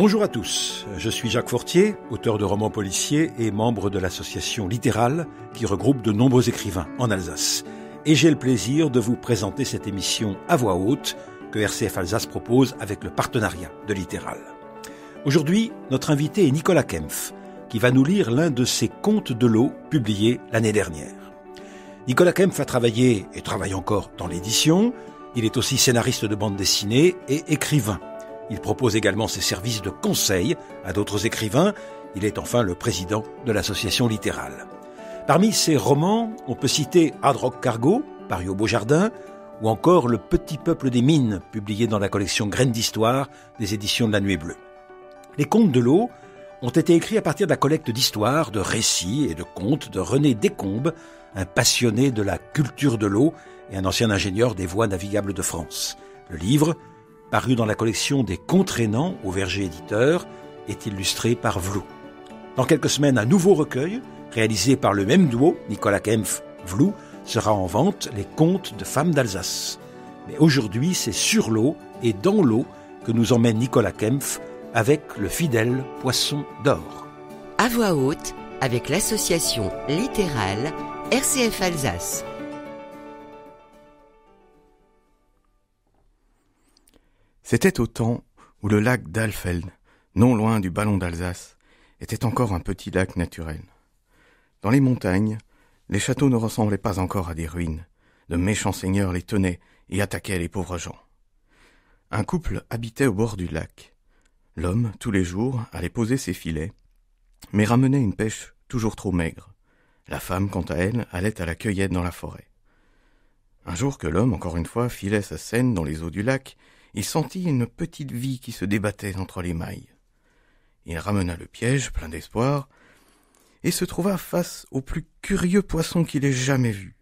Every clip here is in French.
Bonjour à tous, je suis Jacques Fortier, auteur de romans policiers et membre de l'association Littérale qui regroupe de nombreux écrivains en Alsace. Et j'ai le plaisir de vous présenter cette émission à voix haute que RCF Alsace propose avec le partenariat de Littéral. Aujourd'hui, notre invité est Nicolas Kempf, qui va nous lire l'un de ses contes de l'eau publiés l'année dernière. Nicolas Kempf a travaillé et travaille encore dans l'édition. Il est aussi scénariste de bande dessinée et écrivain. Il propose également ses services de conseil à d'autres écrivains. Il est enfin le président de l'association littérale. Parmi ses romans, on peut citer Hard Rock Cargo, paru au Beaujardin, ou encore Le Petit Peuple des Mines, publié dans la collection Graines d'Histoire des éditions de la Nuée Bleue. Les contes de l'eau ont été écrits à partir de la collecte d'histoires, de récits et de contes de René Descombes, un passionné de la culture de l'eau et un ancien ingénieur des voies navigables de France. Le livre, paru dans la collection des Contrainants au Verger Éditeur, est illustré par Vlou. Dans quelques semaines, un nouveau recueil, réalisé par le même duo, Nicolas Kempf, Vlou, sera en vente Les Contes de femmes d'Alsace. Mais aujourd'hui, c'est sur l'eau et dans l'eau que nous emmène Nicolas Kempf avec le fidèle poisson d'or. À voix haute, avec l'association littérale RCF Alsace. C'était au temps où le lac d'Alfeld, non loin du ballon d'Alsace, était encore un petit lac naturel. Dans les montagnes, les châteaux ne ressemblaient pas encore à des ruines. De méchants seigneurs les tenaient et attaquaient les pauvres gens. Un couple habitait au bord du lac. L'homme, tous les jours, allait poser ses filets, mais ramenait une pêche toujours trop maigre. La femme, quant à elle, allait à la cueillette dans la forêt. Un jour que l'homme, encore une fois, filait sa scène dans les eaux du lac, il sentit une petite vie qui se débattait entre les mailles. Il ramena le piège, plein d'espoir, et se trouva face au plus curieux poisson qu'il ait jamais vu.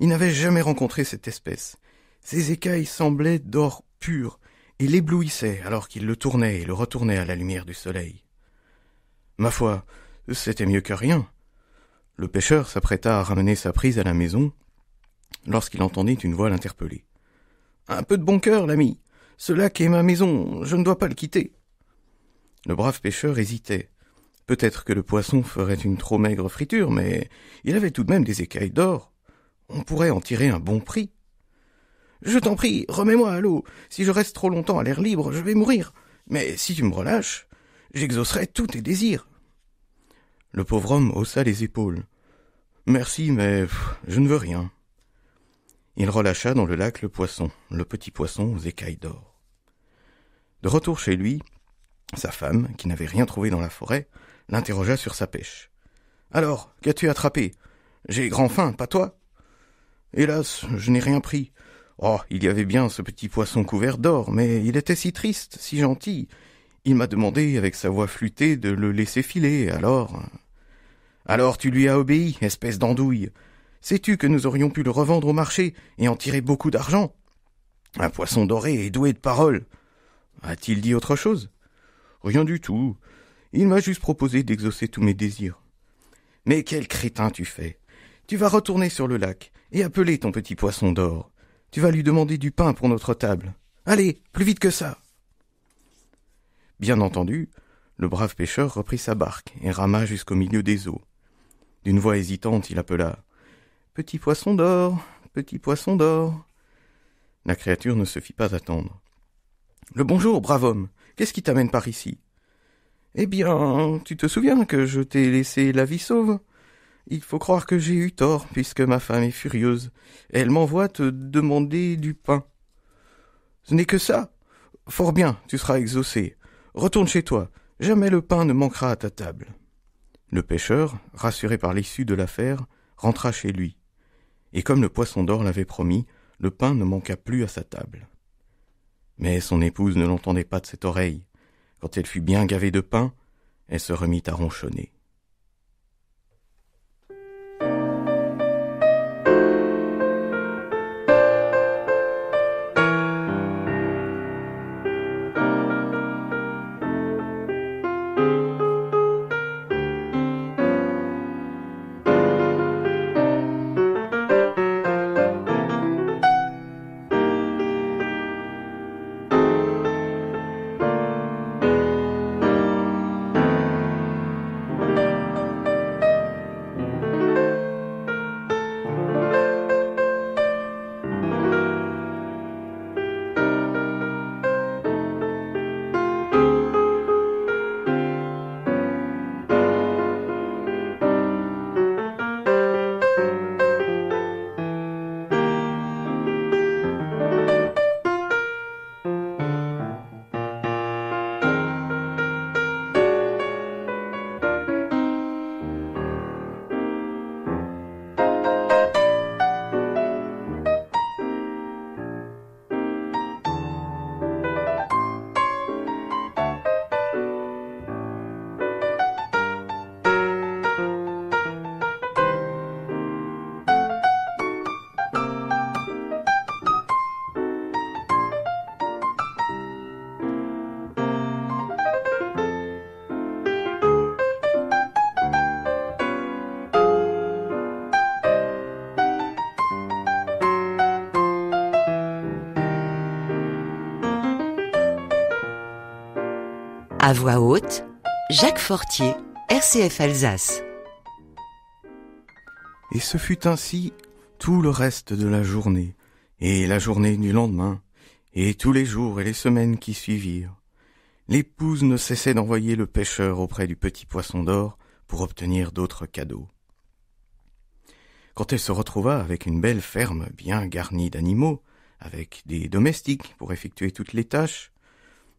Il n'avait jamais rencontré cette espèce. Ses écailles semblaient d'or pur et l'éblouissaient alors qu'il le tournait et le retournait à la lumière du soleil. Ma foi, c'était mieux que rien. Le pêcheur s'apprêta à ramener sa prise à la maison lorsqu'il entendit une voix l'interpeller. Un peu de bon cœur, l'ami. Ce lac est ma maison, je ne dois pas le quitter. Le brave pêcheur hésitait. Peut-être que le poisson ferait une trop maigre friture, mais il avait tout de même des écailles d'or. On pourrait en tirer un bon prix. Je t'en prie, remets-moi à l'eau. Si je reste trop longtemps à l'air libre, je vais mourir. Mais si tu me relâches, j'exaucerai tous tes désirs. Le pauvre homme haussa les épaules. Merci, mais je ne veux rien. Il relâcha dans le lac le poisson, le petit poisson aux écailles d'or. De retour chez lui, sa femme, qui n'avait rien trouvé dans la forêt, l'interrogea sur sa pêche. Alors, qu'as-tu attrapé? J'ai grand faim, pas toi? Hélas, je n'ai rien pris. Oh, il y avait bien ce petit poisson couvert d'or, mais il était si triste, si gentil. Il m'a demandé, avec sa voix flûtée, de le laisser filer, alors. Alors tu lui as obéi, espèce d'andouille. Sais-tu que nous aurions pu le revendre au marché et en tirer beaucoup d'argent? Un poisson doré et doué de parole. A-t-il dit autre chose? Rien du tout. Il m'a juste proposé d'exaucer tous mes désirs. Mais quel crétin tu fais? Tu vas retourner sur le lac et appeler ton petit poisson d'or. Tu vas lui demander du pain pour notre table. Allez, plus vite que ça. Bien entendu, le brave pêcheur reprit sa barque et rama jusqu'au milieu des eaux. D'une voix hésitante, il appela Petit poisson d'or, petit poisson d'or. La créature ne se fit pas attendre. Le bonjour, brave homme. Qu'est-ce qui t'amène par ici? Eh bien, tu te souviens que je t'ai laissé la vie sauve? Il faut croire que j'ai eu tort, puisque ma femme est furieuse. Elle m'envoie te demander du pain. Ce n'est que ça. Fort bien, tu seras exaucé. Retourne chez toi. Jamais le pain ne manquera à ta table. Le pêcheur, rassuré par l'issue de l'affaire, rentra chez lui. Et comme le poisson d'or l'avait promis, le pain ne manqua plus à sa table. Mais son épouse ne l'entendait pas de cette oreille. Quand elle fut bien gavée de pain, elle se remit à ronchonner. À voix haute, Jacques Fortier, RCF Alsace. Et ce fut ainsi tout le reste de la journée, et la journée du lendemain, et tous les jours et les semaines qui suivirent. L'épouse ne cessait d'envoyer le pêcheur auprès du petit poisson d'or pour obtenir d'autres cadeaux. Quand elle se retrouva avec une belle ferme bien garnie d'animaux, avec des domestiques pour effectuer toutes les tâches,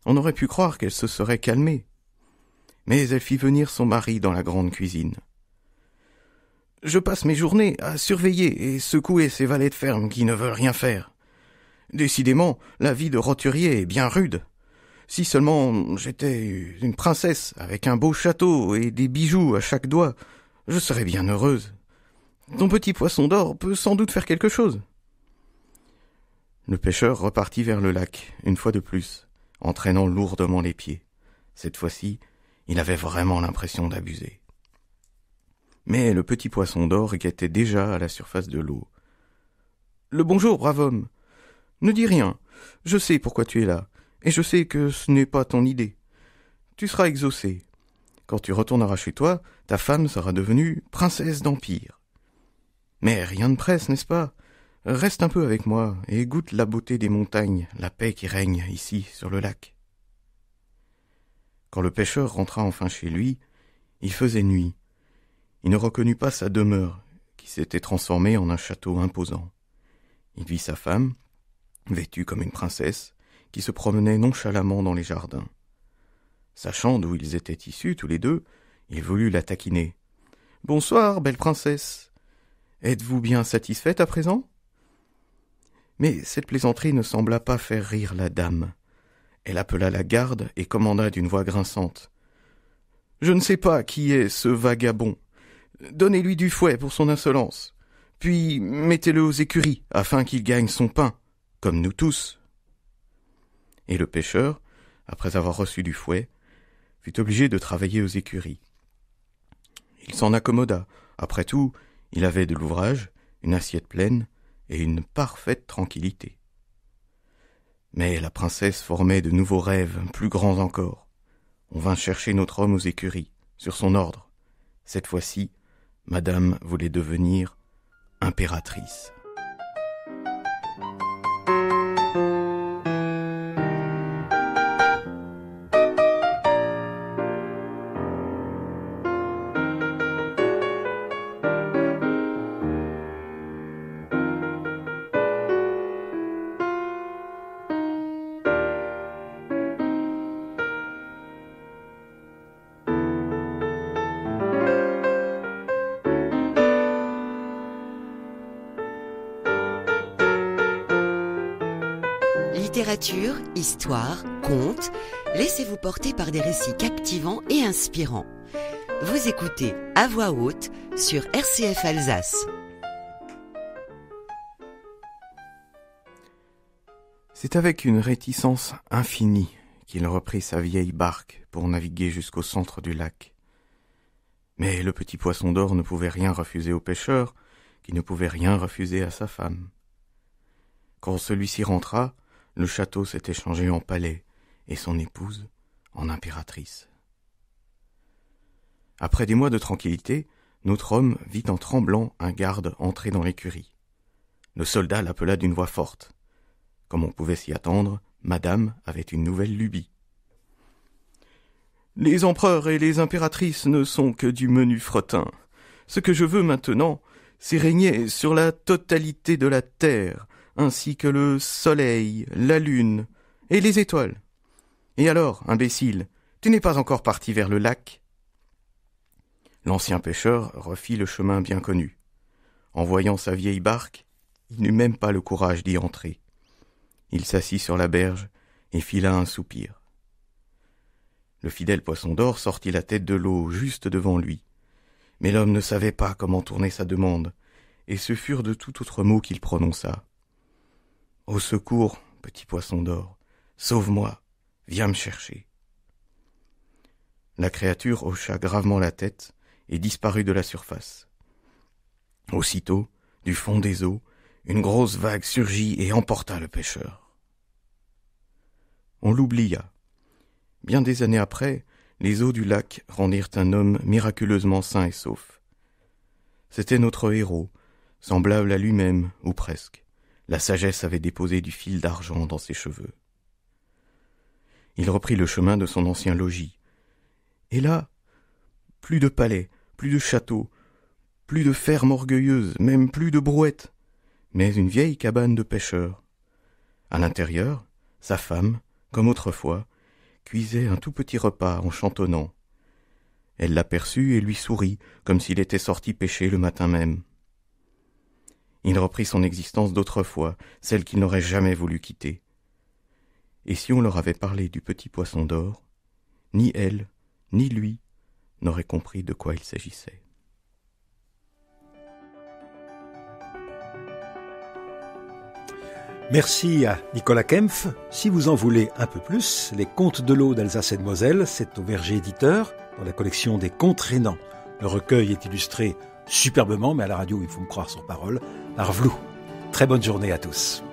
on aurait pu croire qu'elle se serait calmée. Mais elle fit venir son mari dans la grande cuisine. Je passe mes journées à surveiller et secouer ces valets de ferme qui ne veulent rien faire. Décidément, la vie de roturier est bien rude. Si seulement j'étais une princesse avec un beau château et des bijoux à chaque doigt, je serais bien heureuse. Ton petit poisson d'or peut sans doute faire quelque chose. Le pêcheur repartit vers le lac, une fois de plus, entraînant lourdement les pieds. Cette fois-ci, il avait vraiment l'impression d'abuser. Mais le petit poisson d'or guettait déjà à la surface de l'eau. Le bonjour, brave homme. Ne dis rien. Je sais pourquoi tu es là, et je sais que ce n'est pas ton idée. Tu seras exaucé. Quand tu retourneras chez toi, ta femme sera devenue princesse d'Empire. Mais rien ne presse, n'est-ce pas? Reste un peu avec moi et goûte la beauté des montagnes, la paix qui règne ici sur le lac. Quand le pêcheur rentra enfin chez lui, il faisait nuit. Il ne reconnut pas sa demeure, qui s'était transformée en un château imposant. Il vit sa femme, vêtue comme une princesse, qui se promenait nonchalamment dans les jardins. Sachant d'où ils étaient issus tous les deux, il voulut la taquiner. Bonsoir, belle princesse. Êtes-vous bien satisfaite à présent? Mais cette plaisanterie ne sembla pas faire rire la dame. Elle appela la garde et commanda d'une voix grinçante. Je ne sais pas qui est ce vagabond. Donnez-lui du fouet pour son insolence. Puis mettez-le aux écuries, afin qu'il gagne son pain, comme nous tous. Et le pêcheur, après avoir reçu du fouet, fut obligé de travailler aux écuries. Il s'en accommoda. Après tout, il avait de l'ouvrage, une assiette pleine, et une parfaite tranquillité. Mais la princesse formait de nouveaux rêves, plus grands encore. On vint chercher notre homme aux écuries, sur son ordre. Cette fois-ci, madame voulait devenir impératrice. Littérature, histoire, contes, laissez-vous porter par des récits captivants et inspirants. Vous écoutez à voix haute sur RCF Alsace. C'est avec une réticence infinie qu'il reprit sa vieille barque pour naviguer jusqu'au centre du lac. Mais le petit poisson d'or ne pouvait rien refuser au pêcheur, qui ne pouvait rien refuser à sa femme. Quand celui-ci rentra, le château s'était changé en palais et son épouse en impératrice. Après des mois de tranquillité, notre homme vit en tremblant un garde entrer dans l'écurie. Le soldat l'appela d'une voix forte. Comme on pouvait s'y attendre, madame avait une nouvelle lubie. Les empereurs et les impératrices ne sont que du menu fretin. Ce que je veux maintenant, c'est régner sur la totalité de la terre, ainsi que le soleil, la lune et les étoiles. Et alors, imbécile, tu n'es pas encore parti vers le lac? L'ancien pêcheur refit le chemin bien connu. En voyant sa vieille barque, il n'eut même pas le courage d'y entrer. Il s'assit sur la berge et fila un soupir. Le fidèle poisson d'or sortit la tête de l'eau juste devant lui. Mais l'homme ne savait pas comment tourner sa demande, et ce furent de tout autre mot qu'il prononça. Au secours, petit poisson d'or, sauve-moi, viens me chercher. La créature hocha gravement la tête et disparut de la surface. Aussitôt, du fond des eaux, une grosse vague surgit et emporta le pêcheur. On l'oublia. Bien des années après, les eaux du lac rendirent un homme miraculeusement sain et sauf. C'était notre héros, semblable à lui-même, ou presque. La sagesse avait déposé du fil d'argent dans ses cheveux. Il reprit le chemin de son ancien logis. Et là, plus de palais, plus de châteaux, plus de fermes orgueilleuses, même plus de brouettes, mais une vieille cabane de pêcheurs. À l'intérieur, sa femme, comme autrefois, cuisait un tout petit repas en chantonnant. Elle l'aperçut et lui sourit, comme s'il était sorti pêcher le matin même. Il reprit son existence d'autrefois, celle qu'il n'aurait jamais voulu quitter. Et si on leur avait parlé du petit poisson d'or, ni elle, ni lui n'auraient compris de quoi il s'agissait. Merci à Nicolas Kempf. Si vous en voulez un peu plus, les contes de l'eau d'Alsace et de Moselle, c'est au Verger Éditeur, dans la collection des contes rénants. Le recueil est illustré superbement, mais à la radio, il faut me croire sur parole, par Vlou. Très bonne journée à tous.